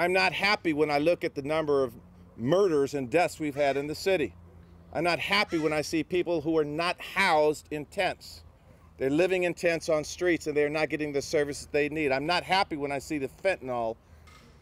I'm not happy when I look at the number of murders and deaths we've had in the city. I'm not happy when I see people who are not housed in tents. They're living in tents on streets and they're not getting the services they need. I'm not happy when I see the fentanyl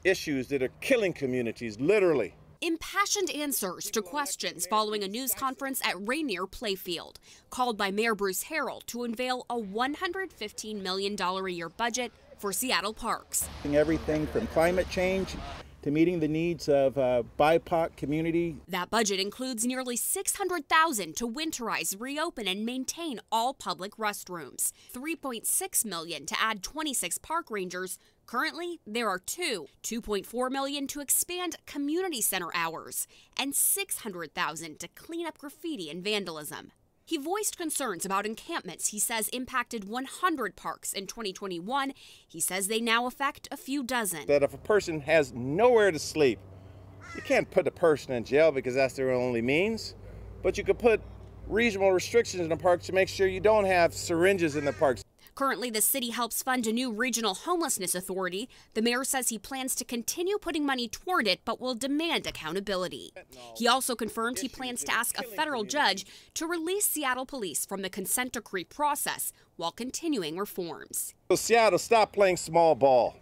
issues that are killing communities, literally. Impassioned answers to questions following a news conference at Rainier Playfield, called by Mayor Bruce Harrell to unveil a $115 million a year budget for Seattle parks. Everything from climate change to meeting the needs of uh, BIPOC community. That budget includes nearly 600,000 to winterize, reopen and maintain all public restrooms, 3.6 million to add 26 park rangers. Currently, there are 2, 2.4 million to expand community center hours, and 600,000 to clean up graffiti and vandalism. He voiced concerns about encampments he says impacted 100 parks in 2021. He says they now affect a few dozen. That if a person has nowhere to sleep, you can't put a person in jail because that's their only means, but you could put reasonable restrictions in the parks to make sure you don't have syringes in the parks. Currently, the city helps fund a new regional homelessness authority. The mayor says he plans to continue putting money toward it, but will demand accountability. He also confirmed he plans to ask a federal judge to release Seattle police from the consent decree process while continuing reforms. So Seattle, stop playing small ball.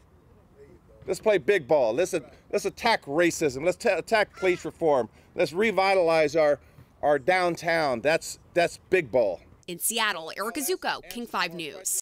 Let's play big ball. Let's, let's attack racism. Let's attack police reform. Let's revitalize our, our downtown. That's, that's big ball. In Seattle, Erica Zucco, King 5 News.